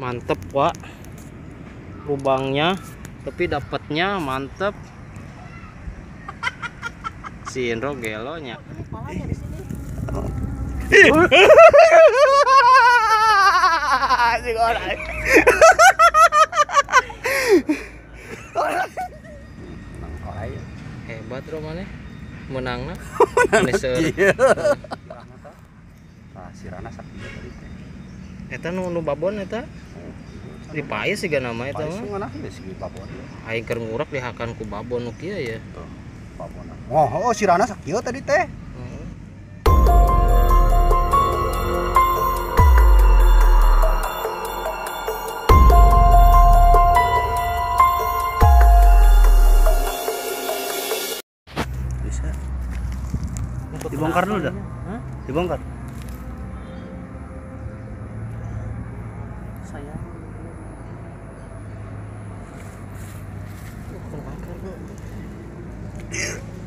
mantep pak. Lubangnya tapi dapatnya mantep. Si Indro gelonya. Hebat bro mana? Menangnya finisher Nah, sirana sakit tadi teh. Eta nu nu babon eta di paes sih nama eta Paes mah aing keur ngurak dihakan ku babon nu kieu ya Tuh, babon. Oh, oh sirana sakit tadi teh. Bisa. Dibongkar dulu dah. Hah? Dibongkar.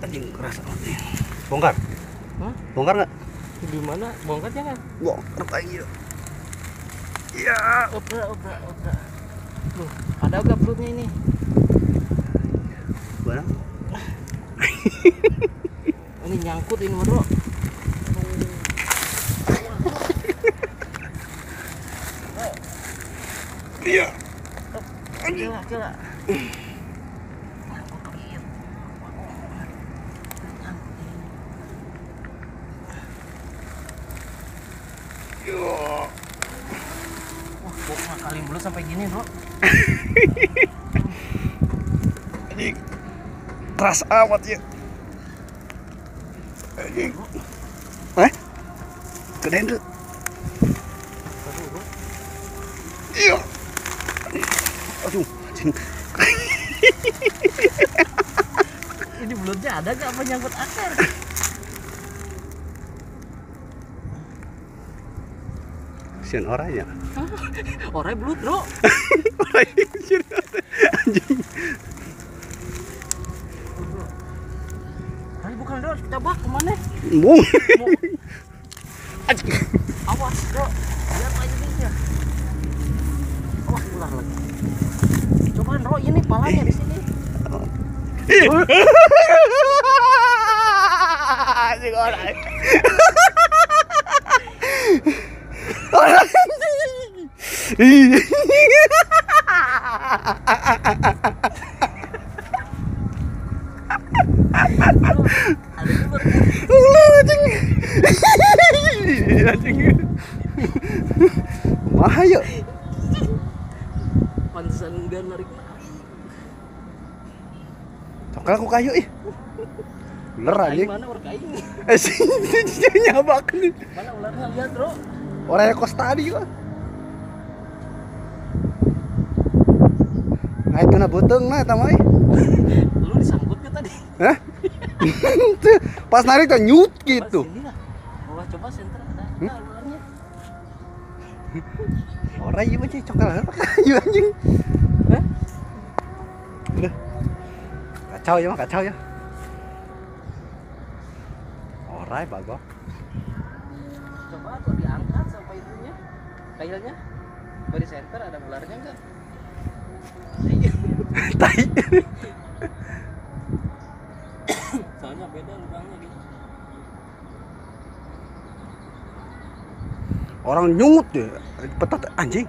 Anjing keras nih. Bongkar. Hah? Bongkar enggak? Di mana? Bongkar jangan. Bongkar kayak gitu. Ya, Otra, otra, otra. Loh, ada gak perutnya ini? mana? Ini nyangkut ini, Bro. Iya. Gila, gila. Wah, kok ngakalin dulu sampai gini, Bro? Anjing. Keras amat ya. Anjing. Eh? Gedein tuh. Iya. Aduh, anjing. Ini belutnya ada gak apa nyangkut akar? Kasihan orangnya. Orangnya belut, Bro. Orangnya anjing. Tapi bukan, Bro. Kita bak ke mana? Bung. Awas, Bro. Lihat aja dia. Awas ular lagi. Coba, Bro, ini palanya di sini. Anjing orang. Ada ular. Allah anjing. Anjing. Mah yuk. Pantesan enggak narik narik. Cokal aku kayu ih. Anjing. mana orang aing? Eh nyabak nih. Mana ularnya lihat, Bro? Orangnya kos tadi kok. Nah itu na buteng nah tamai. Lu disangkut ke tadi? Hah? Pas narik tuh nyut gitu. Bawah coba center ada. Hmm? Orang iya macam cokal kayu anjing. Hah? Udah. Kacau ya mah kacau ya. Orang bagus. Coba tuh diangkat sampai itunya. Kailnya. Body center ada ularnya enggak? Tai. Soalnya beda lubangnya gitu. Orang nyut deh. Petat anjing.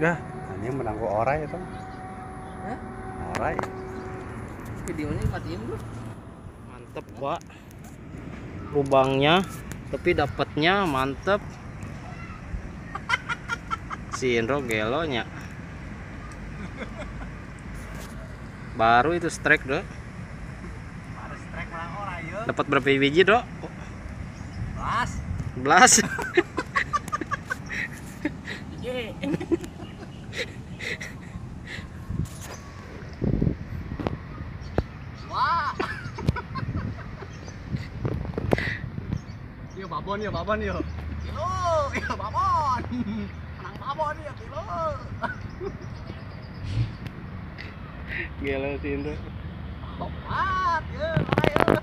Dah, anjing menanggu orang itu. Hah? Orang. Videonya matiin bro. Mantep pak. Lubangnya, tapi dapatnya mantep. Si Indro gelonya. Baru itu strike dok. Ya. Dapat berapa biji dok? Bas. Belas. Wah. Iya babon ya babon ya. Kilo, iya babon gila. Sih itu opat ya ayo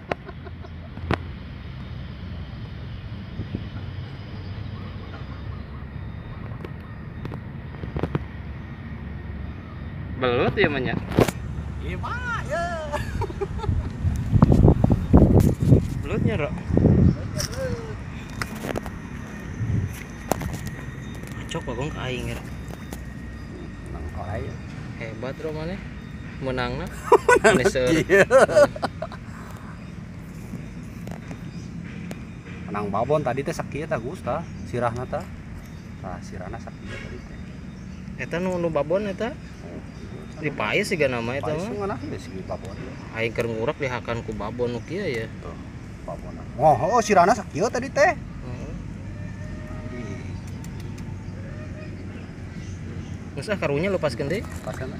belut ya menya iya ya? Belutnya rok Cok bagong ka aing, Ro. Nang ayo. Hebat, Ro mana? Menangna. Finisher. Iya. Nang babon tadi teh sakit tah Gus tah. Sirahna tah. Tah sirahna sakit tadi teh. Eta nu nu babon eta di paes sih nama eta Paes mah. Aing keur ngurak dihakan ku babon nu kieu ya. Tuh, babon. Oh, oh sirahna sakit tadi teh. Geus ah karunya lepaskeun deui. Pas kana.